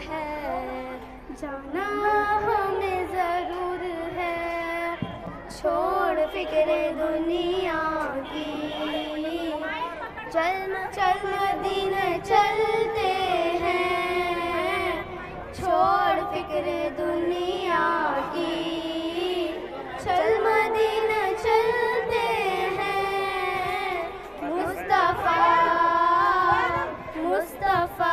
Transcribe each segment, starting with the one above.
है। जाना हमें ज़रूर है। छोड़ फ़िक्र दुनिया की। चल चल दिन चलते हैं। छोड़ फ़िक्र दुनिया की। चल मदीना चलते हैं। मुस्तफ़ा मुस्तफ़ा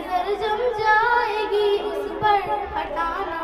नज़र जम जाएगी उस पर हटाना